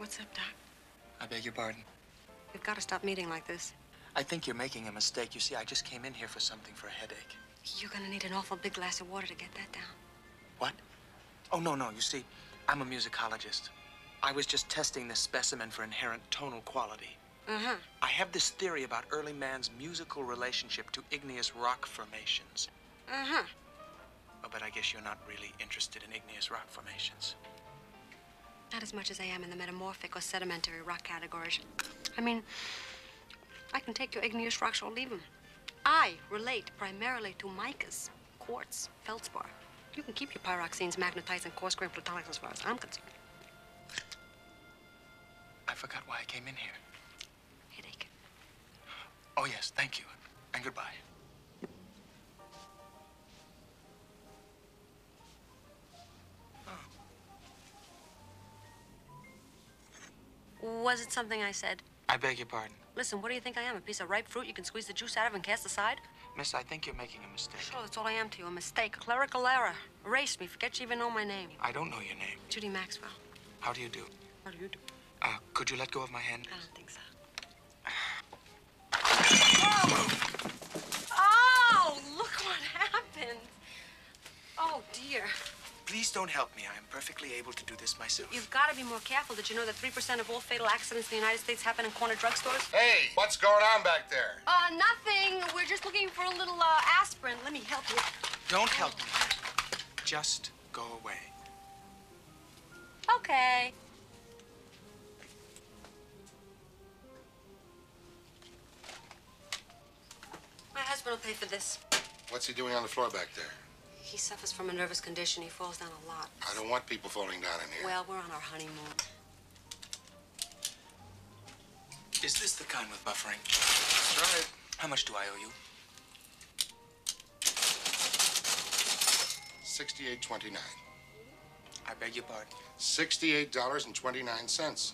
What's up, Doc? I beg your pardon. We've got to stop meeting like this. I think you're making a mistake. You see, I just came in here for something for a headache. You're gonna need an awful big glass of water to get that down. What? Oh, no, no. You see, I'm a musicologist. I was just testing this specimen for inherent tonal quality. Uh-huh. I have this theory about early man's musical relationship to igneous rock formations. Uh-huh. Oh, but I guess you're not really interested in igneous rock formations. Not as much as I am in the metamorphic or sedimentary rock categories. I mean, I can take your igneous rocks or leave them. I relate primarily to micas, quartz, feldspar. You can keep your pyroxenes, magnetites, and coarse grained plutonics as far as I'm concerned. I forgot why I came in here. Headache. Oh, yes, thank you. And goodbye. Was it something I said? I beg your pardon. Listen, what do you think I am? A piece of ripe fruit you can squeeze the juice out of and cast aside? Miss, I think you're making a mistake. Sure, that's all I am to you. A mistake, a clerical error. Erase me. Forget you even know my name. I don't know your name. Judy Maxwell. How do you do? How do you do? Uh, could you let go of my hand? I don't think so. Oh, look what happened. Oh, dear. Please don't help me. I am perfectly able to do this myself. You've got to be more careful. Did you know that 3% of all fatal accidents in the United States happen in corner drugstores? Hey, what's going on back there? Uh, nothing. We're just looking for a little, uh, aspirin. Let me help you. Don't help me. Just go away. Okay. My husband will pay for this. What's he doing on the floor back there? He suffers from a nervous condition. He falls down a lot. I don't want people falling down in here. Well, we're on our honeymoon. Is this the kind with buffering? That's right. How much do I owe you? 68.29. I beg your pardon. $68.29.